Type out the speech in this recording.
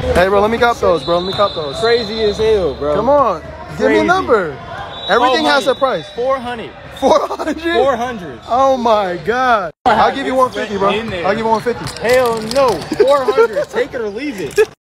Hey, bro, let me cop those, bro. Let me cop those. Crazy as hell, bro. Come on. Give me a number. Everything has a price. 400. 400? 400. Oh my god. I'll give you 150, bro. I'll give you 150. Hell no. 400. Take it or leave it.